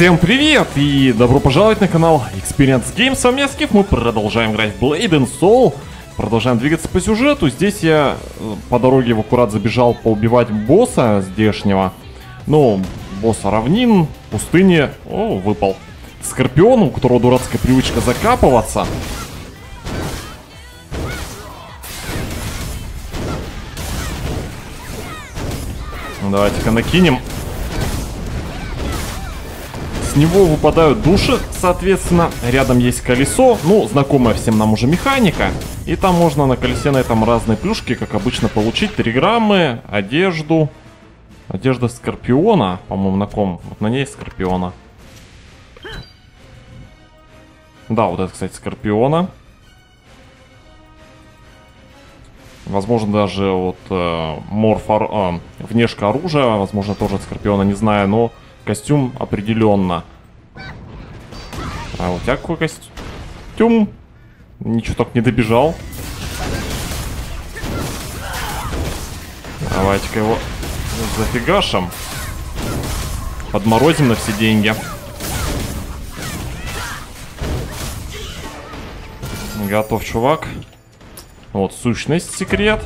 Всем привет и добро пожаловать на канал Experience Games. С вами я Скиф, мы продолжаем играть в Blade and Soul. Продолжаем двигаться по сюжету. Здесь я э, по дороге в аккурат забежал поубивать босса здешнего. Ну, босса равнин, пустыни. О, выпал. Скорпион, у которого дурацкая привычка закапываться. Давайте-ка накинем. С него выпадают души, соответственно, рядом есть колесо, ну, знакомая всем нам уже механика. И там можно на колесе на этом разные плюшки, как обычно, получить. Три граммы, одежду. Одежда Скорпиона, по-моему, на ком? Вот на ней Скорпиона. Да, вот это, кстати, Скорпиона. Возможно, даже вот э, морф, э, внешка оружия, возможно, тоже от Скорпиона, не знаю, но костюм определенно. А у тебя какой костюм? Ничего так не добежал. Давайте-ка его зафигашим. Подморозим на все деньги. Готов, чувак. Вот, сущность, секрет.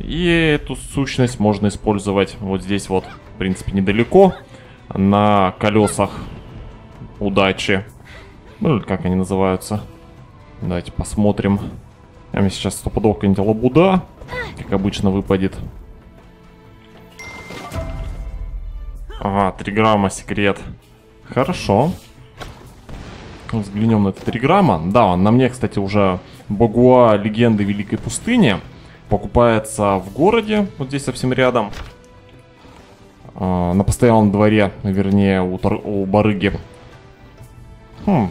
И эту сущность можно использовать вот здесь вот, в принципе, недалеко. На колесах удачи. Ну, как они называются. Давайте посмотрим. А мне сейчас стопудово какая-нибудь лабуда, как обычно, выпадет. Ага, 3 грамма секрет. Хорошо. Взглянем на это 3 грамма. Да, на мне, кстати, уже Багуа Легенды Великой Пустыни. Покупается в городе, вот здесь совсем рядом. А, на постоянном дворе, вернее, у, у барыги. Хм,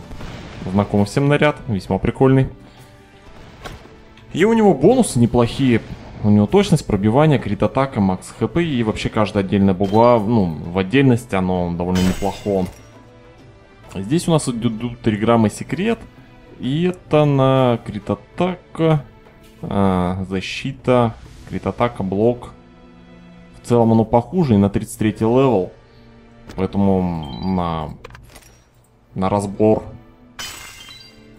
знакомый всем наряд, весьма прикольный. И у него бонусы неплохие. У него точность, пробивание, крит атака, макс хп и вообще каждая отдельная бугла, ну, в отдельности оно довольно неплохо. Здесь у нас идут триграмма секрет. И это на крит атака, а, защита, крит атака, блок. В целом оно похуже и на 33 level. Поэтому на, на разбор.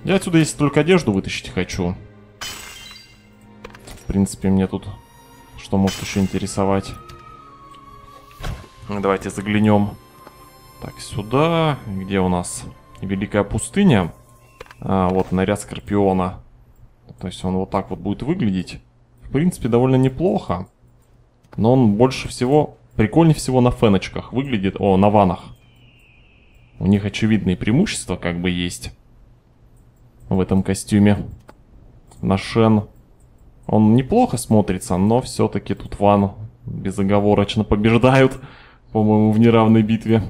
Я отсюда если только одежду вытащить хочу. В принципе, мне тут что может еще интересовать. Давайте заглянем. Так, сюда. Где у нас Великая пустыня? А, вот наряд Скорпиона. То есть он вот так вот будет выглядеть. В принципе, довольно неплохо. Но он больше всего, прикольнее всего на феночках выглядит, о, на ванах. У них очевидные преимущества как бы есть в этом костюме. На Шен он неплохо смотрится, но все-таки тут ван безоговорочно побеждают, по-моему, в неравной битве.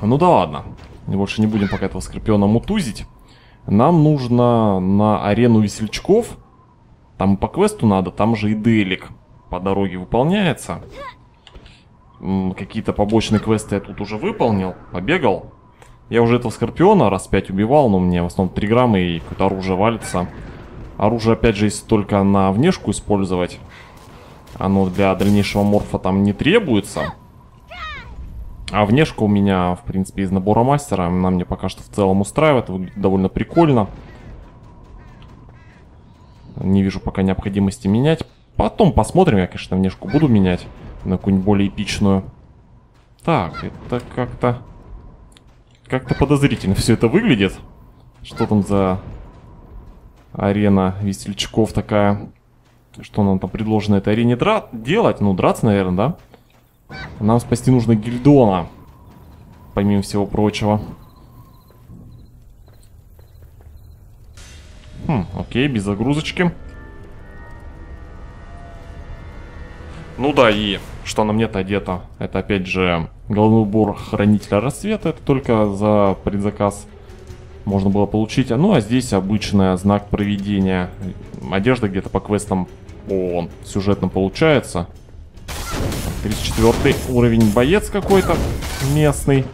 Ну да ладно, больше не будем пока этого Скорпиона мутузить. Нам нужно на арену весельчаков там по квесту надо, там же и делик по дороге выполняется. Какие-то побочные квесты я тут уже выполнил, побегал. Я уже этого Скорпиона раз пять убивал, но мне в основном 3 грамма и какое-то оружие валится. Оружие, опять же, если только на внешку использовать. Оно для дальнейшего морфа там не требуется. А внешка у меня, в принципе, из набора мастера. Она мне пока что в целом устраивает. Выглядит довольно прикольно. Не вижу пока необходимости менять. Потом посмотрим, я, конечно, внешку буду менять на какую-нибудь более эпичную. Так, это как-то... Как-то подозрительно все это выглядит. Что там за арена весельчаков такая? Что нам там предложено этой арене дра делать? Ну, драться, наверное, да? Нам спасти нужно Гильдона. Помимо всего прочего. Хм, окей, без загрузочки. Ну да, и что на мне-то одето, это опять же головной убор Хранителя Рассвета, это только за предзаказ можно было получить. Ну а здесь обычный знак проведения. Одежда где-то по квестам по сюжетным получается. 34 уровень боец какой-то местный.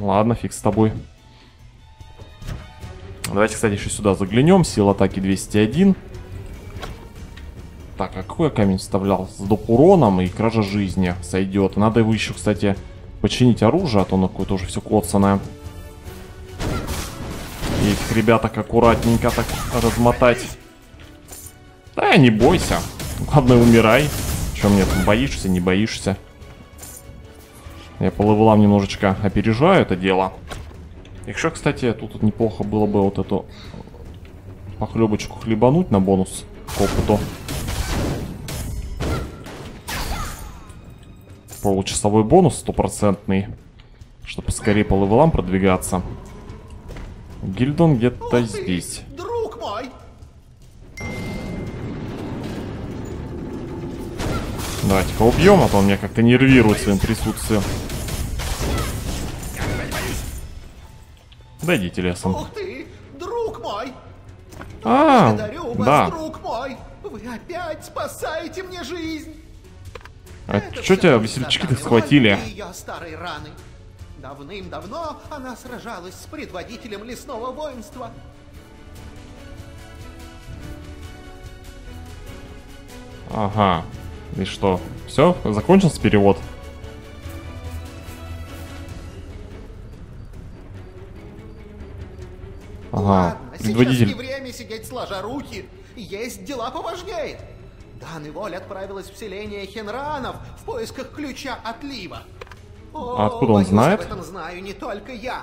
Ладно, фиг с тобой. Давайте, кстати, еще сюда заглянем. Сила атаки 201. Так, а какой я камень вставлял? С доп уроном и кража жизни сойдет. Надо его еще, кстати, починить оружие, а то оно какое-то уже все коцанное. И этих ребяток аккуратненько так размотать. Да, не бойся. Главное, умирай. Чем мне там, боишься, не боишься? Я по левелам немножечко опережаю это дело. Еще, кстати, тут неплохо было бы вот эту похлебочку хлебануть на бонус к опыту. Получасовой бонус стопроцентный. Чтобы скорее по левелам продвигаться. Гильдон где-то здесь. Друг мой! Давайте-ка убьем, а то он меня как-то нервирует своим присутствием. Дойдите лесом. Ух ты! Друг мой! А, Благодарю вас, да. друг мой! Вы опять спасаете мне жизнь! А что тебя весельчаки-то схватили? Ее раны. Давным-давно она сражалась с предводителем лесного воинства. Ага. И что? Все? Закончился перевод? Ага. Ладно, сейчас не Предводитель. время сидеть сложа руки. Есть дела поважнее. Дан и Воль отправилась в селение Хенранов в поисках ключа отлива. О, А откуда он знает? об этом знаю не только я.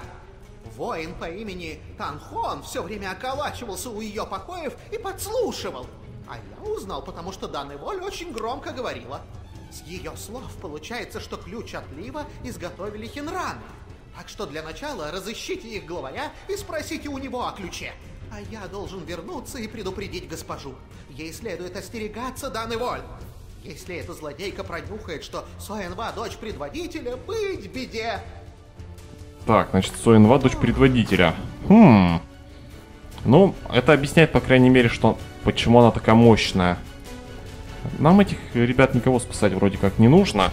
Воин по имени Танхон все время околачивался у ее покоев и подслушивал. А я узнал, потому что Дан и Воль очень громко говорила. С ее слов получается, что ключ отлива изготовили Хенраны. Так что для начала разыщите их главаря и спросите у него о ключе. А я должен вернуться и предупредить госпожу. Ей следует остерегаться Даны Воль. Если эта злодейка пронюхает, что Соенва дочь предводителя, быть беде. Так, значит, Соинва дочь предводителя. Хм. Ну, это объясняет, по крайней мере, что почему она такая мощная. Нам этих ребят никого спасать вроде как не нужно.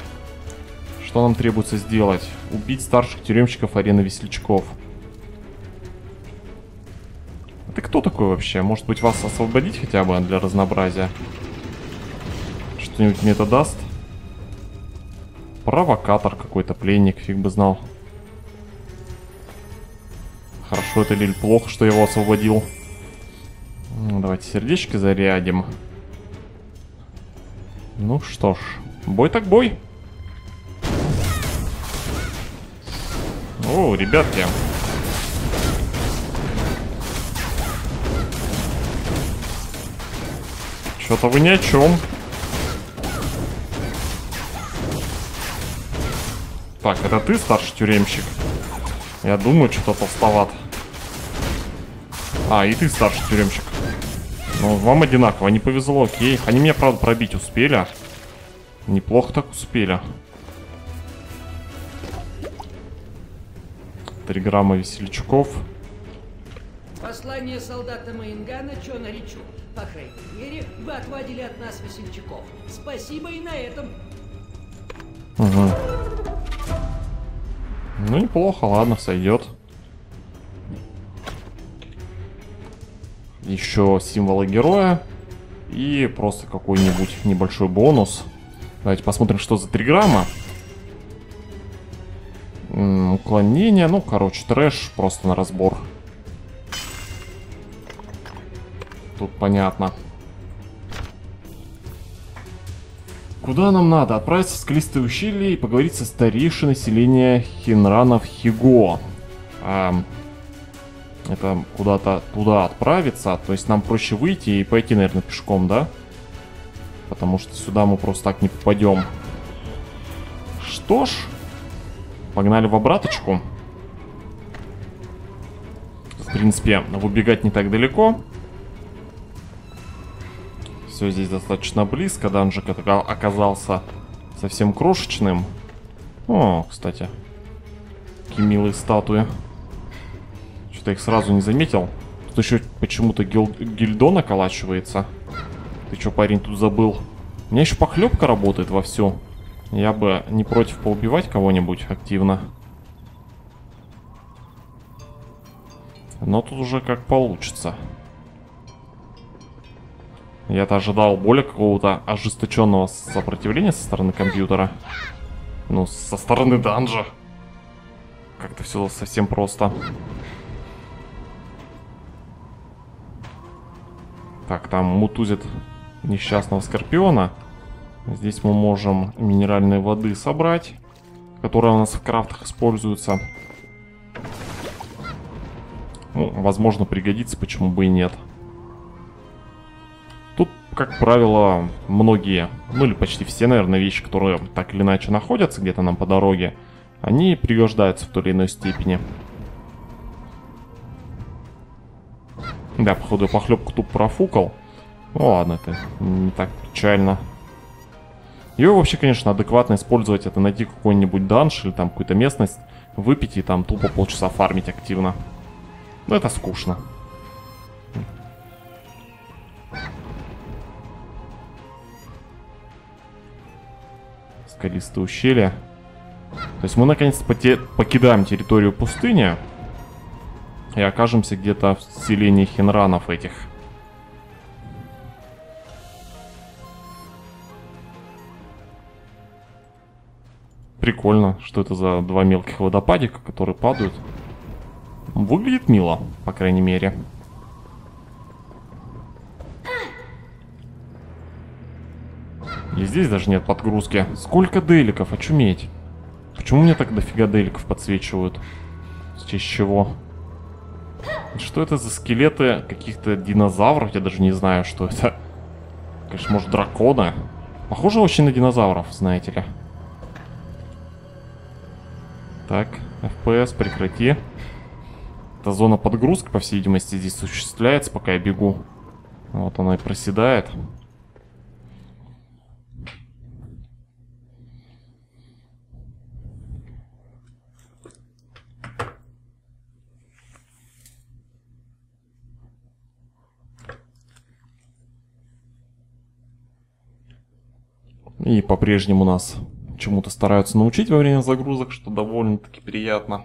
Что нам требуется сделать? Убить старших тюремщиков арены весельчаков. А Ты кто такой вообще? Может быть, вас освободить хотя бы для разнообразия? Что-нибудь мне это даст? Провокатор какой-то, пленник, фиг бы знал. Хорошо это или плохо, что я его освободил. Ну, давайте сердечки зарядим. Ну что ж, бой так бой. О, ребятки. Что-то вы ни о чем. Так, это ты старший тюремщик? Я думаю, что-то толстоват. А, и ты старший тюремщик. Ну, вам одинаково, не повезло, окей. Они меня, правда, пробить успели. Неплохо так успели. Три грамма весельчаков. Послание солдата Маингана Чона Ричу. По крайней мере, вы отвадили от нас весельчаков. Спасибо и на этом. Угу. Ну, неплохо, ладно, сойдет. Еще символы героя. И просто какой-нибудь небольшой бонус. Давайте посмотрим, что за 3 грамма. М, уклонение, ну, короче, трэш просто на разбор. Тут понятно. Куда нам надо? Отправиться в скалистое ущелье и поговорить со старейшей населения Хинранов Хиго. Ам, это куда-то туда отправиться. То есть нам проще выйти и пойти, наверное, пешком, да? Потому что сюда мы просто так не попадем. Что ж, погнали в обраточку. В принципе, выбегать не так далеко. Все здесь достаточно близко. Данжик оказался совсем крошечным. О, кстати. Какие милые статуи. Что-то их сразу не заметил. Тут еще почему-то гил- гильдон околачивается. Ты что, парень, тут забыл? У меня еще похлебка работает вовсю. Я бы не против поубивать кого-нибудь активно. Но тут уже как получится. Я-то ожидал более какого-то ожесточенного сопротивления со стороны компьютера. Ну, со стороны данжа. Как-то все совсем просто. Так, там мутузит несчастного скорпиона. Здесь мы можем минеральной воды собрать, которая у нас в крафтах используется. Ну, возможно, пригодится, почему бы и нет. Тут, как правило, многие, ну или почти все, наверное, вещи, которые так или иначе находятся где-то нам по дороге, они пригождаются в той или иной степени. Да, походу, похлебку тут профукал. Ну ладно, это не так печально. Ее вообще, конечно, адекватно использовать, это найти какой-нибудь данж или там какую-то местность, выпить и там тупо полчаса фармить активно. Но это скучно. Скалистые ущелья. То есть мы наконец-то покидаем территорию пустыни и окажемся где-то в селении хинранов этих. Прикольно, что это за два мелких водопадика, которые падают. Выглядит мило, по крайней мере. И здесь даже нет подгрузки. Сколько деликов, очуметь. Почему мне так дофига деликов подсвечивают? С честь чего? Что это за скелеты каких-то динозавров? Я даже не знаю, что это. Конечно, может, драконы. Похоже очень на динозавров, знаете ли. Так, FPS, прекрати. Эта зона подгрузки, по всей видимости, здесь осуществляется, пока я бегу. Вот она и проседает. И по-прежнему нас чему-то стараются научить во время загрузок, что довольно-таки приятно.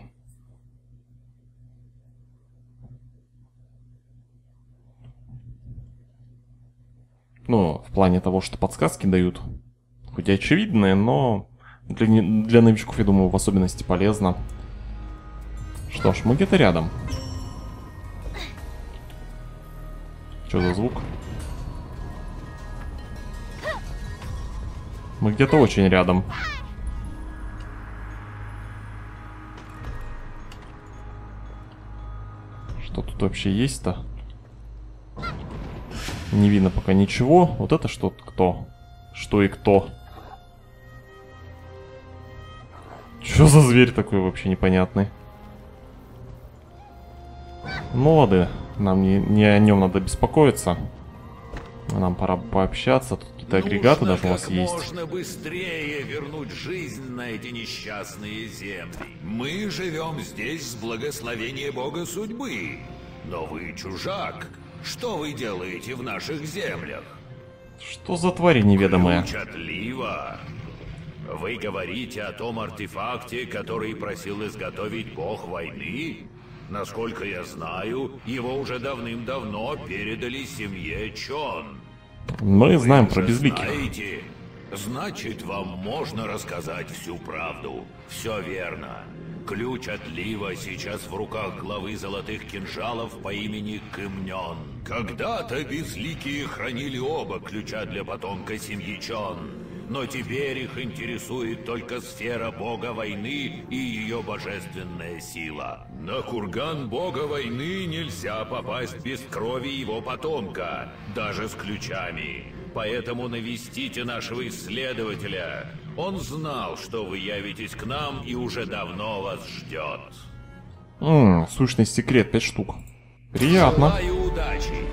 Ну, в плане того, что подсказки дают. Хоть и очевидные, но для, для новичков, я думаю, в особенности полезно. Что ж, мы где-то рядом. Что за звук? Мы где-то очень рядом. Что тут вообще есть-то? Не видно пока ничего. Вот это что кто? Что и кто? Что за зверь такой вообще непонятный? Ну ладно, нам не, не о нем надо беспокоиться. Нам пора пообщаться. Тут какие-то агрегаты даже у вас есть. можно быстрее вернуть жизнь на эти несчастные земли. Мы живем здесь с благословения Бога Судьбы. Но вы чужак. Что вы делаете в наших землях? Что за твари неведомые? Ключ отлива. Вы говорите о том артефакте, который просил изготовить бог войны? Насколько я знаю, его уже давным-давно передали семье Чон. Мы знаем про безликих. Знаете, значит, вам можно рассказать всю правду. Все верно. Ключ отлива сейчас в руках главы золотых кинжалов по имени Кымнен. Когда-то безликие хранили оба ключа для потомка семьи Чон. Но теперь их интересует только сфера бога войны и ее божественная сила. На курган бога войны нельзя попасть без крови его потомка, даже с ключами. Поэтому навестите нашего исследователя. Он знал, что вы явитесь к нам и уже давно вас ждет. Ммм, сущный секрет, 5 штук. Приятно. Желаю удачи.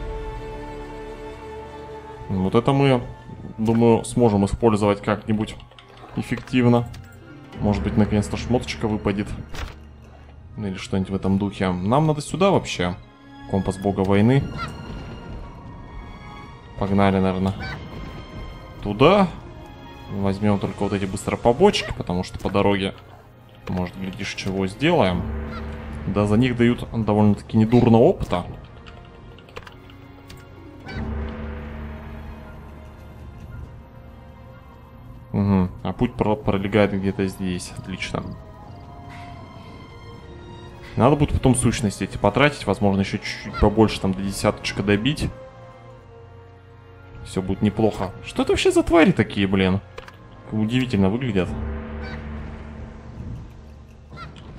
Вот это мы Думаю, сможем использовать как-нибудь эффективно. Может быть, наконец-то шмоточка выпадет. Или что-нибудь в этом духе. Нам надо сюда вообще. Компас бога войны. Погнали, наверное. Туда. Возьмем только вот эти быстро побочки, потому что по дороге, может, глядишь, чего сделаем. Да, за них дают довольно-таки недурно опыта. Угу. А путь про пролегает где-то здесь. Отлично. Надо будет потом сущности эти потратить. Возможно, еще чуть-чуть побольше там до десяточка добить. Все будет неплохо. Что это вообще за твари такие, блин? Удивительно выглядят.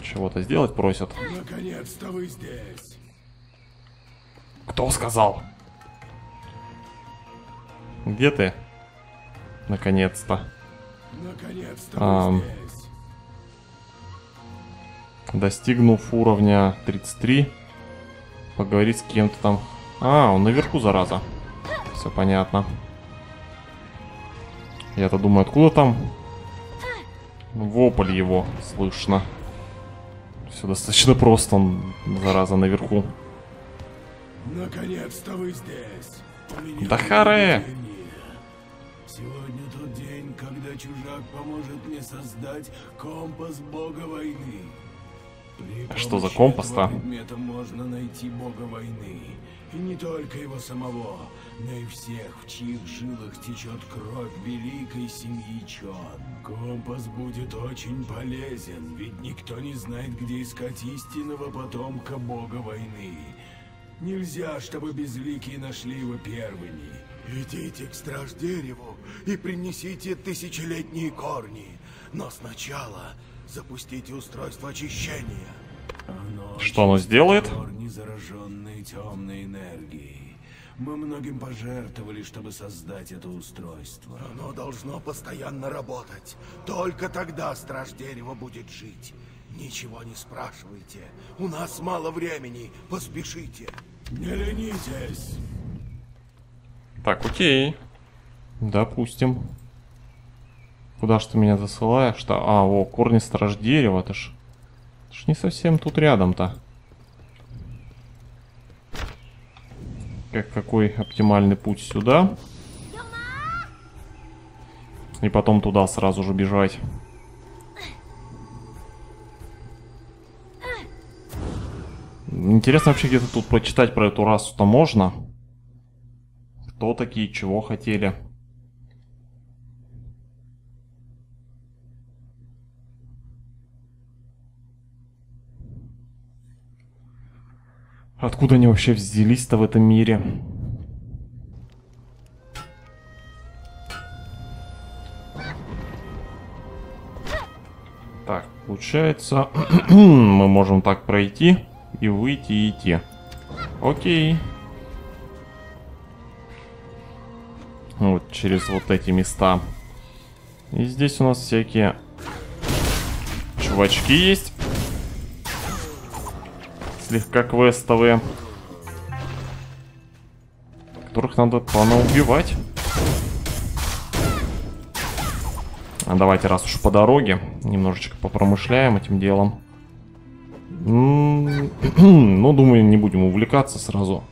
Чего-то сделать просят. Наконец-то вы здесь. Кто сказал? Где ты? Наконец-то. Достигнув уровня 33, поговорить с кем-то там. А, он наверху, зараза. Все понятно. Я-то думаю, откуда там вопль его слышно. Все достаточно просто, он, зараза, наверху. Наконец-то вы здесь. Да харе! Сегодня когда чужак поможет мне создать компас бога войны. При А что за компас-то? предмета можно найти бога войны. И не только его самого, но и всех, в чьих жилах течет кровь великой семьи Чон. Компас будет очень полезен, ведь никто не знает, где искать истинного потомка бога войны. Нельзя, чтобы безликие нашли его первыми. Идите к страж-дереву и принесите тысячелетние корни. Но сначала запустите устройство очищения. Оно Что оно сделает? корни, зараженные темной энергией. Мы многим пожертвовали, чтобы создать это устройство. Оно должно постоянно работать. Только тогда страж дерева будет жить. Ничего не спрашивайте. У нас мало времени. Поспешите. Не ленитесь. Так, окей. Допустим. Куда ж ты меня засылаешь? Что? А, о, корни страж дерева, это ж... Это ж не совсем тут рядом-то. Как, какой оптимальный путь сюда? И потом туда сразу же бежать. Интересно вообще где-то тут прочитать про эту расу-то можно? Кто такие, чего хотели? Откуда они вообще взялись-то в этом мире? Так, получается, мы можем так пройти и выйти и идти. Окей. Вот через вот эти места. И здесь у нас всякие чувачки есть. Слегка квестовые. Которых надо плавно убивать. А давайте, раз уж по дороге, немножечко попромышляем этим делом. Ну, думаю, не будем увлекаться сразу.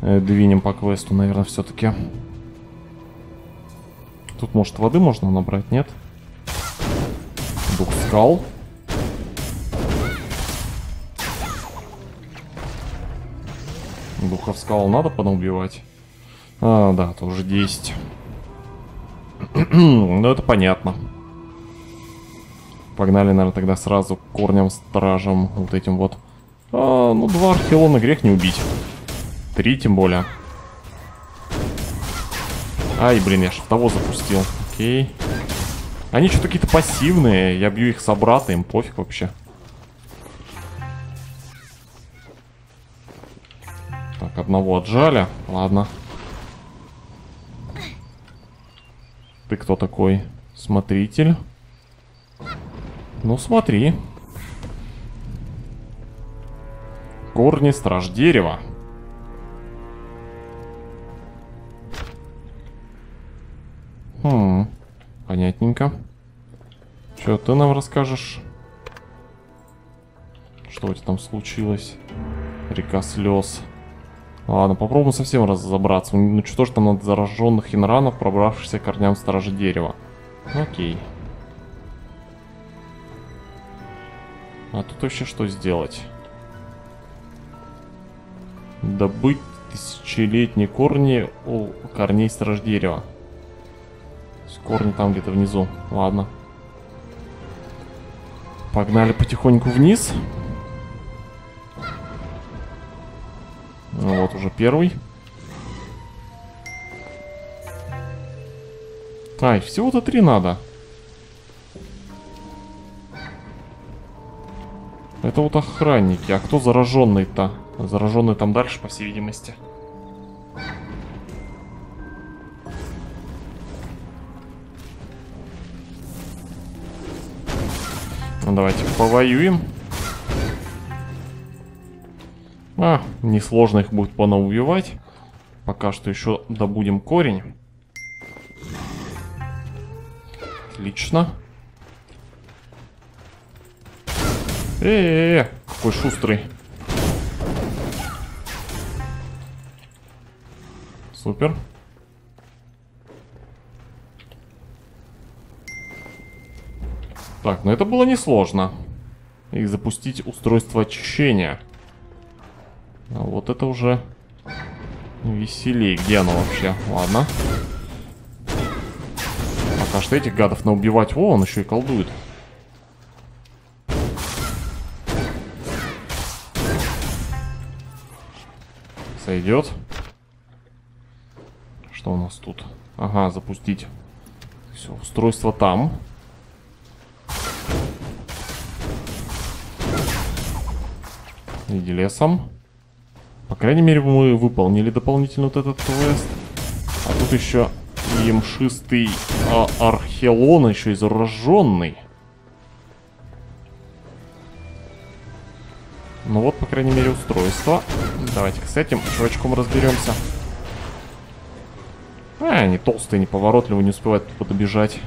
Э, Двинем по квесту, наверное, все-таки. Тут, может, воды можно набрать, нет? Дух скал. Духов скал надо понаубивать? А, да, это уже 10. ну, это понятно. Погнали, наверное, тогда сразу к корням, стражам, вот этим вот. А, ну, два архилона грех не убить. Три тем более. Ай, блин, я ж в того запустил. Окей. Они что-то какие-то пассивные. Я бью их собрата, им пофиг вообще. Так, одного отжали. Ладно. Ты кто такой? Смотритель. Ну, смотри. Корни страж дерева. Хм, понятненько. Что, ты нам расскажешь? Что у тебя там случилось? Река слез. Ладно, попробуем совсем разобраться. Ну что ж там надо зараженных хинранов, пробравшихся к корням стражи дерева. Окей. А тут вообще что сделать? Добыть тысячелетние корни у корней страж дерева. Корни там где-то внизу. Ладно. Погнали потихоньку вниз. Ну вот уже первый. Ай, всего-то три надо. Это вот охранники. А кто зараженный-то? Зараженный там дальше, по всей видимости. Ну, давайте повоюем. А, несложно их будет понаубивать. Пока что еще добудем корень. Отлично. Э-э-э, какой шустрый. Супер. Так, ну это было несложно. И запустить устройство очищения. А вот это уже веселее. Где оно вообще? Ладно. Пока что этих гадов на убивать. О, он еще и колдует. Сойдет. Что у нас тут? Ага, запустить. Все, устройство там. Иди лесом. По крайней мере, мы выполнили дополнительно вот этот квест. А тут еще и мшистый а, архелон, еще и зараженный. Ну вот, по крайней мере, устройство. Давайте с этим чувачком разберемся. А, они толстые, неповоротливые, не успевают подобежать.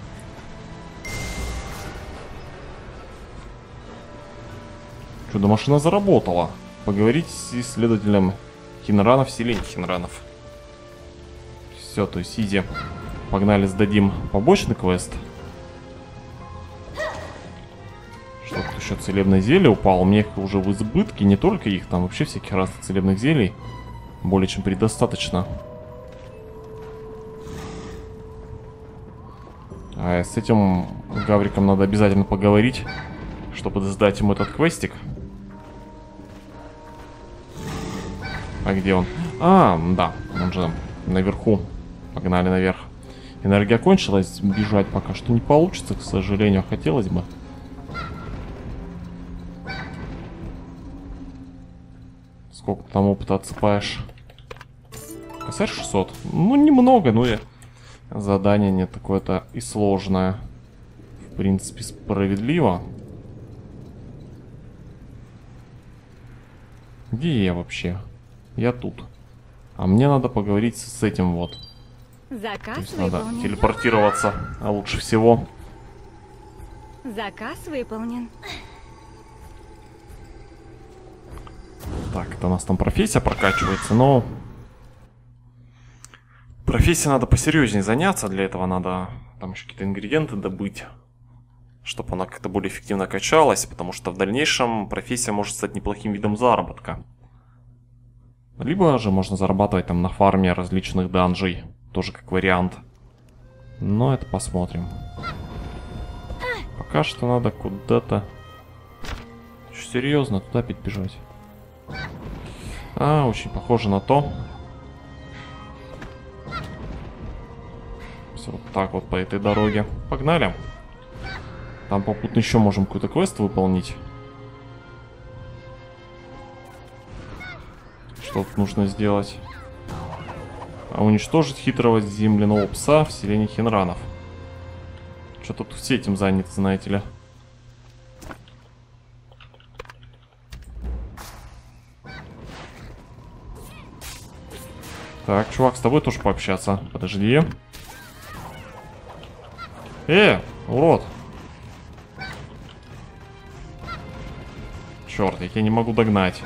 Чудо-машина заработала. Поговорить с исследователем Хинранов, селение Хинранов. Все, то есть изи. Погнали, сдадим побочный квест. Что тут еще целебное зелье упало. Мне их уже в избытке, не только их, там вообще всяких разных целебных зелий. Более чем предостаточно. А с этим Гавриком надо обязательно поговорить, чтобы сдать ему этот квестик. А где он? А, да, он же наверху. Погнали наверх. Энергия кончилась, бежать пока что не получится, к сожалению, хотелось бы. Сколько там опыта отсыпаешь? Косарь 600? Ну, немного, но и задание не такое-то и сложное. В принципе, справедливо. Где я вообще? Я тут. А мне надо поговорить с этим вот. Заказ То есть надо выполнен. телепортироваться, а лучше всего. Заказ выполнен. Так, это у нас там профессия прокачивается, но... Профессия надо посерьезнее заняться, для этого надо там еще какие-то ингредиенты добыть, чтобы она как-то более эффективно качалась, потому что в дальнейшем профессия может стать неплохим видом заработка. Либо же можно зарабатывать там на фарме различных данжей, тоже как вариант. Но это посмотрим. Пока что надо куда-то... Серьезно, туда опять бежать. А, очень похоже на то. Все вот так вот по этой дороге. Погнали. Там попутно еще можем какой-то квест выполнить. Что тут нужно сделать? А уничтожить хитрого земляного пса в селении Хинранов. Что-то тут все этим заняты, знаете ли. Так, чувак, с тобой тоже пообщаться. Подожди. Э, урод. Черт, я тебя не могу догнать.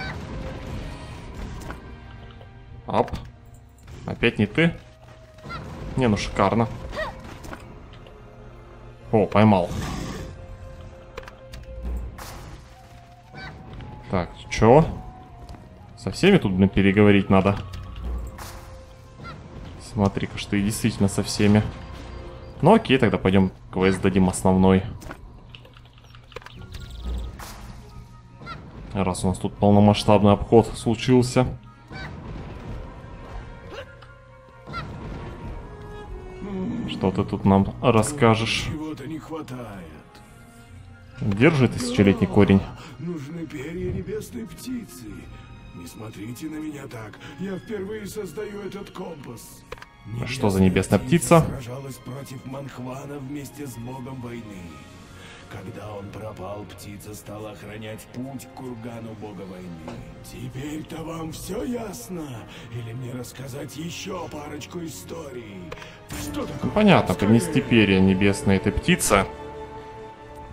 Оп. Опять не ты? Не, ну шикарно. О, поймал. Так, чё? Со всеми тут, блин, переговорить надо. Смотри-ка, что и действительно со всеми. Ну окей, тогда пойдем квест дадим основной. Раз у нас тут полномасштабный обход случился. Что ты тут нам расскажешь? Чего-то не хватает. Держи тысячелетний корень. Нужны перья небесной птицы. Не смотрите на меня так. Я впервые создаю этот компас. Что за небесная птица? Сражалась против Манхвана вместе с богом войны. Когда он пропал, птица стала охранять путь к кургану бога войны. Теперь-то вам все ясно? Или мне рассказать еще парочку историй? Что такое? Понятно, Скорее. принести перья небесной этой птице.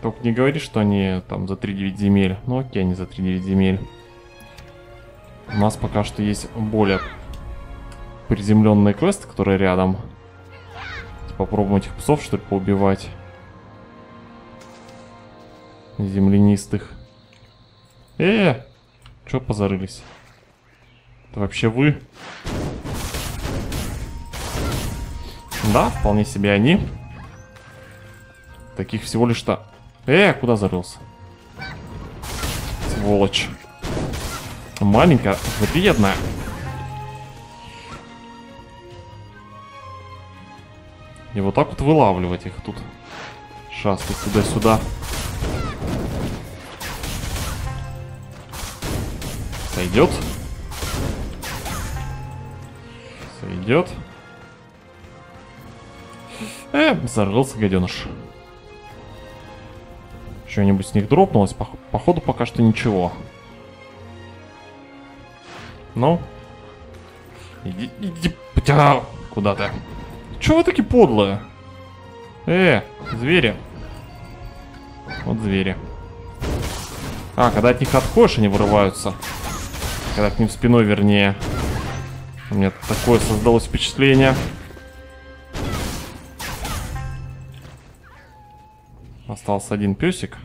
Только не говори, что они там за 3-9 земель. Ну окей, они за 3-9 земель. У нас пока что есть более приземленные квесты, которые рядом. Попробуем этих псов, что ли, поубивать. Землянистых. Э, чё позарылись? Это вообще вы? Да, вполне себе они. Таких всего лишь-то... Э, куда зарылся? Сволочь. Маленькая, вредная. И вот так вот вылавливать их тут. Шастать туда-сюда. Сойдет. Сойдет. Э, зарылся гаденыш. Что-нибудь с них дропнулось? Пох- походу пока что ничего. Ну? Иди, иди, птя, куда ты? Чего вы такие подлые? Э, звери. Вот звери. А, когда от них отходишь, они вырываются. Когда к ним спиной, вернее. У меня такое создалось впечатление. Остался один песик.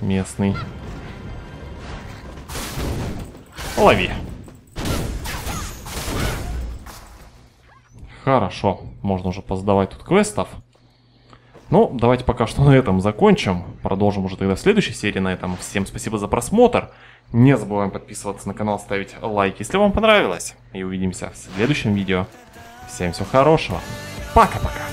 Местный. Лови. Хорошо, можно уже поздавать тут квестов. Ну, давайте пока что на этом закончим. Продолжим уже тогда в следующей серии на этом. Всем спасибо за просмотр. Не забываем подписываться на канал, ставить лайк, если вам понравилось. И увидимся в следующем видео. Всем всего хорошего. Пока-пока.